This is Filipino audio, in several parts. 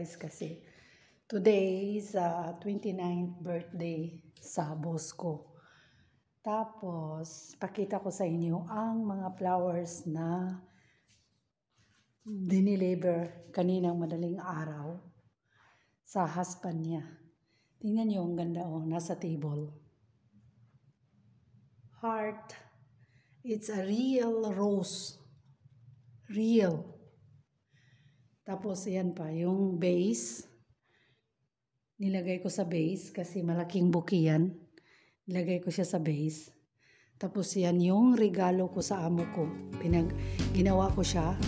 guys kasi today is uh, 29th birthday sa boss. Tapos, pakita ko sa inyo ang mga flowers na diniliver kaninang madaling araw sa husband niya. Tingnan niyo ang ganda oh, nasa table. Heart. It's a real rose. Real. Tapos yan pa, yung base. Nilagay ko sa base kasi malaking buki yan. Nilagay ko siya sa base. Tapos yan yung regalo ko sa amo ko. Pinag, ginawa ko siya.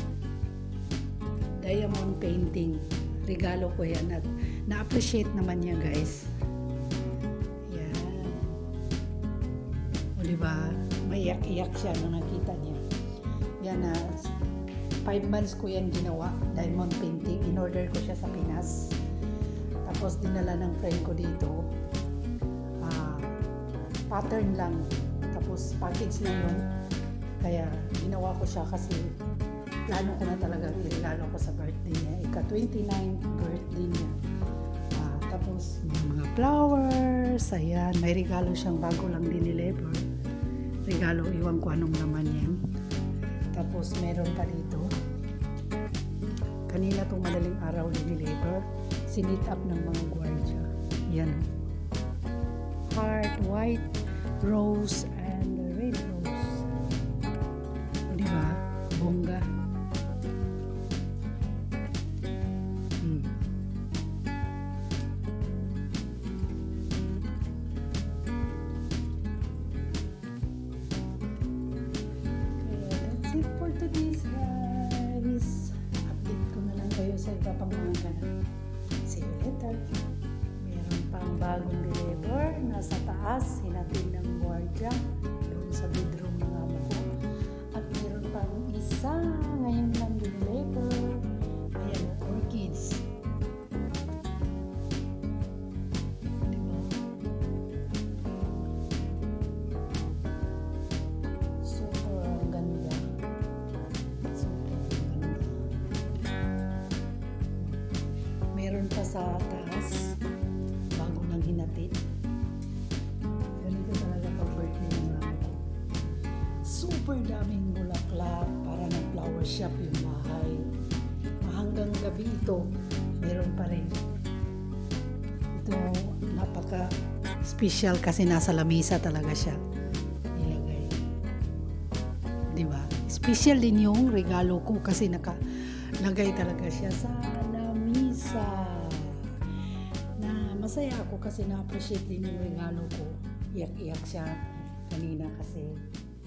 Diamond painting. Regalo ko yan at na-appreciate naman niya guys. Yan. O diba, maiyak-iyak siya nung nakita niya. Yan na, 5 months ko yan ginawa, diamond painting. In-order ko siya sa Pinas. Tapos dinala ng friend ko dito. Uh, pattern lang. Tapos package na yun. Kaya ginawa ko siya kasi plano ko na talaga iregalo ko sa birthday niya. Ika-29 birthday niya. Uh, tapos may mga flowers. Ayan, may regalo siyang bago lang diniliver. Regalo, iwan ko anong naman yan. Tapos meron pa dito. Kanina itong madaling araw diniliver. Sinit up ng mga gwardya. Yan. Heart, white, rose, ngayon lang deliver. Ayan, orchids. Diba? Super ganda. Super ganda. Meron pa sa taas. Bago nang hinatid. Ganito talaga pag birthday ng ko. Super daming bulaklak ng flower shop yung bahay. Hanggang gabi ito, meron pa rin. Ito, napaka special kasi nasa lamisa talaga siya. Nilagay. Di ba? Special din yung regalo ko kasi nakalagay talaga siya sa lamisa. Na masaya ako kasi na-appreciate din yung regalo ko. Iyak-iyak siya kanina kasi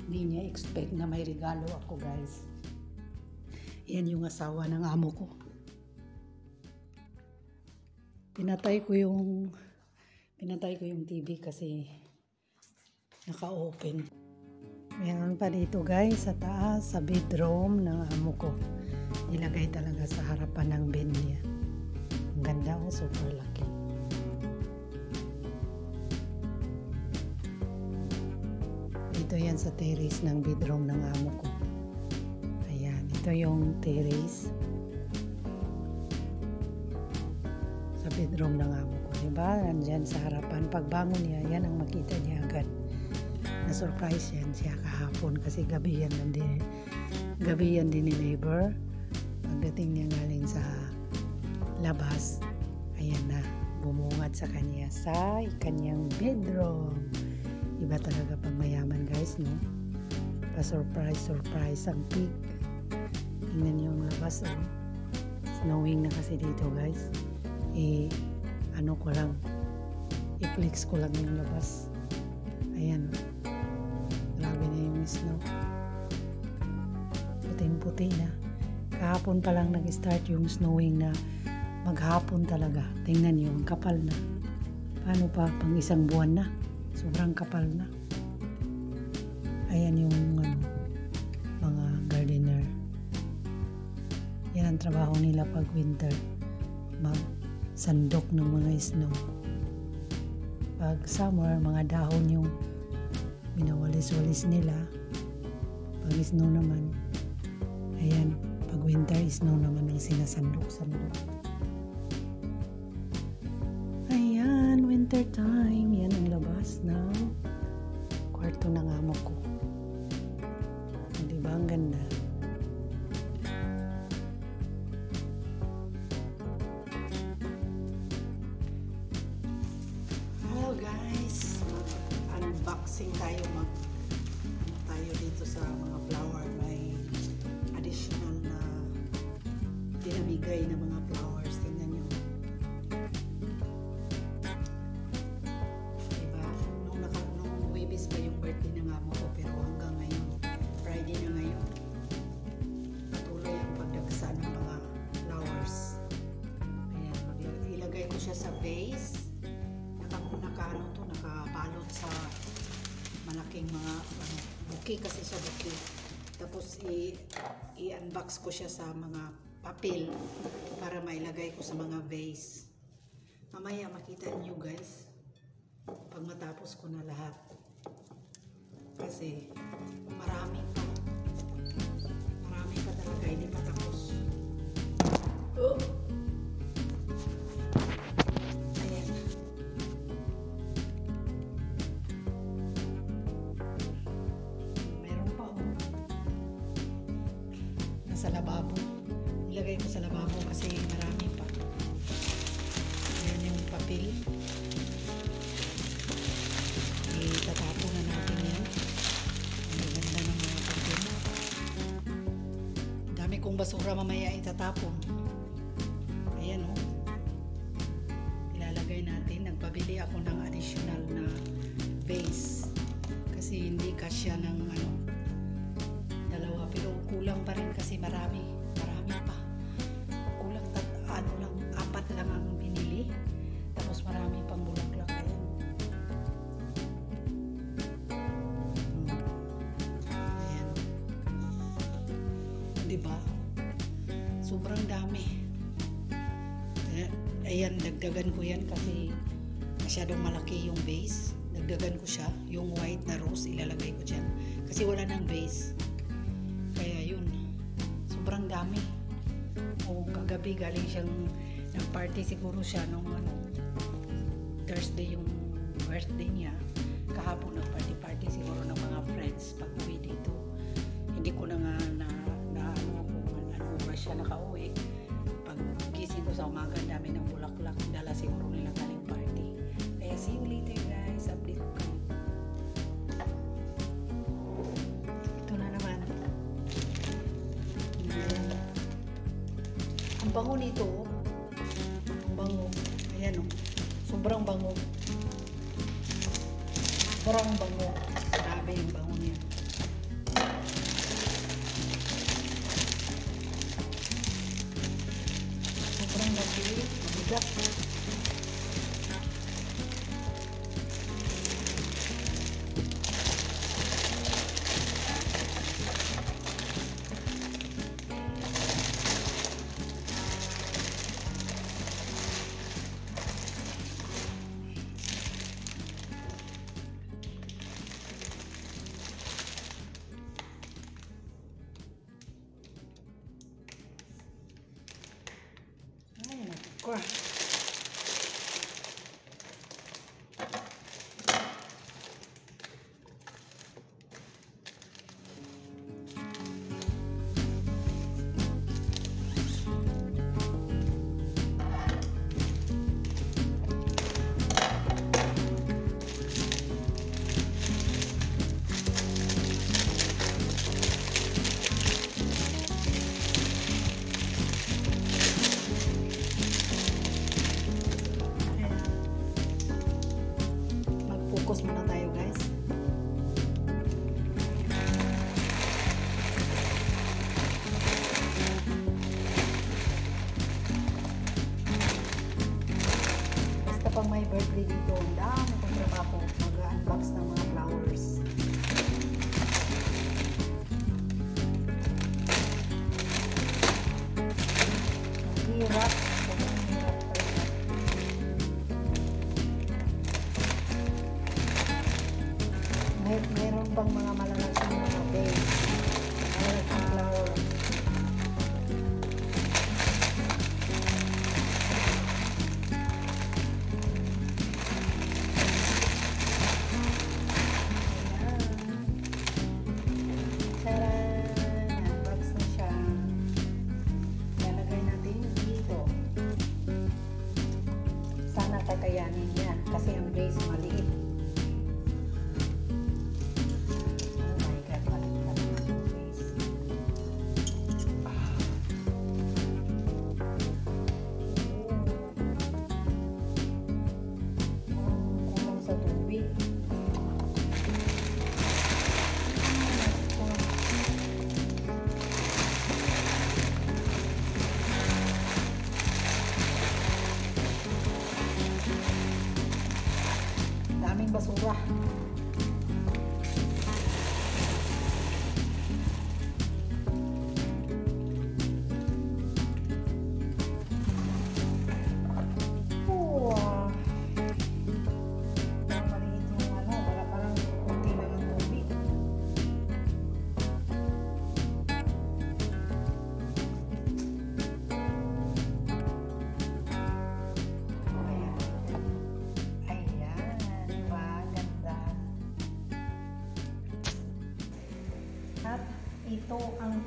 hindi niya expect na may regalo ako guys. Yan yung asawa ng amo ko. Pinatay ko yung pinatay ko yung TV kasi naka-open. Meron pa dito guys sa taas sa bedroom ng amo ko. Nilagay talaga sa harapan ng bed niya. Ang ganda oh, super laki. Dito yan sa terrace ng bedroom ng amo ko. Ito yung terrace. Sa bedroom ng amo ko. Diba? Nandyan sa harapan. Pagbangon niya, yan ang makita niya agad. Na-surprise yan siya kahapon kasi gabi yan nandin. Gabi yan diniliver. Pagdating niya galing sa labas, ayan na, bumungad sa kanya sa kanyang bedroom. Iba talaga pag mayaman guys, no? Pa-surprise, surprise ang pig. Tingnan niyo ang labas, oh. Snowing na kasi dito guys. Eh, ano ko lang, i-flex ko lang yung labas. Ayan. Grabe na yung snow. Puting-puti na. Kahapon pa lang nag-start yung snowing na maghapon talaga. Tingnan niyo, ang kapal na. Paano pa, pang isang buwan na. Sobrang kapal na. Ayan yung ano, mga gardener. Yan ang trabaho nila pag winter. Magsandok ng mga snow. Pag summer, mga dahon yung binawalis-walis nila. Pag snow naman, ayan, pag winter, snow naman ang sinasandok-sandok. Ayan, winter time. Pinamigay na mga flowers. Tingnan nyo. Diba? Nung, naka, nung Webis pa yung birthday ng amo ko pero hanggang ngayon, Friday na ngayon, patuloy ang pagdagsa ng mga flowers. Ayan, ilagay ko siya sa vase. Naka, naka ano to, nakabalot sa malaking mga ano, buki kasi siya buki. Tapos i-unbox ko siya sa mga papel para mailagay ko sa mga vase. Mamaya makita niyo guys pag matapos ko na lahat. Kasi marami pa. Marami pa talaga, hindi pa tapos. Oh! Meron pa oh. Nasa lababo. Ilagay ko sa lababo kasi marami pa. Ayan yung papel. Itatapon na natin yan. Ang ganda ng mga papel. Dami kong basura mamaya itatapon. Ayan oh. Ilalagay natin. Nagpabili ako ng additional na base. Kasi hindi kasya ng ano, dalawa. Pero kulang pa rin kasi. Marami Di ba? Sobrang dami. Eh, Ayan, dagdagan ko yan kasi masyadong malaki yung base. Dagdagan ko siya. Yung white na rose, ilalagay ko dyan. Kasi wala nang base. Kaya yun. Sobrang dami. O kagabi galing siyang ng party siguro siya nung ano, Thursday yung birthday niya. Kahapon ng party party siguro ng mga friends pag uwi dito. Hindi ko na nga na, siya nakauwi. Pag gising ko sa umaga, dami ng bulaklak. Dala siguro nila galing party. Kaya see you later guys. Update ko. Ito na naman. Ayan. Ang bango nito. oh. Ang bango. Ayan o. Sobrang bango. Sobrang bango. Step 快。Ang hirap.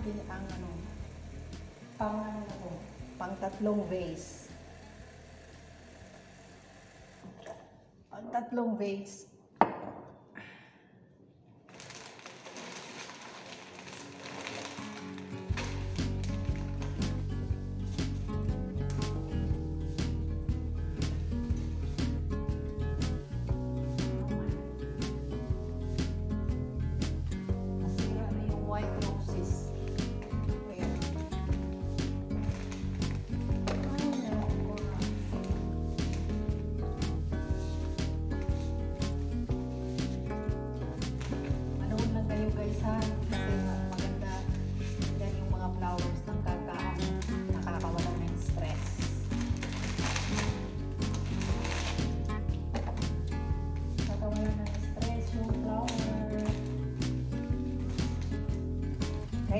natin ang ano, pang ano pang tatlong vase. Ang tatlong vase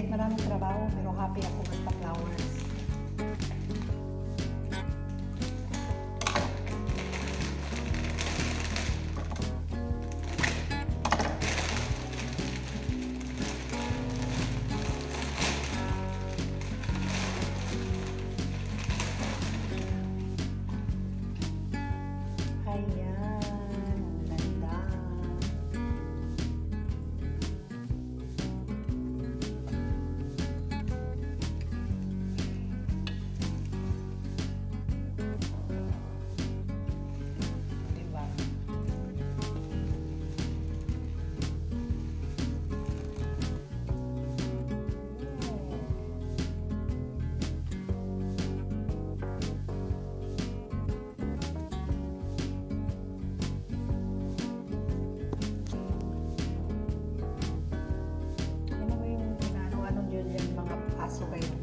maraming trabaho. Okay.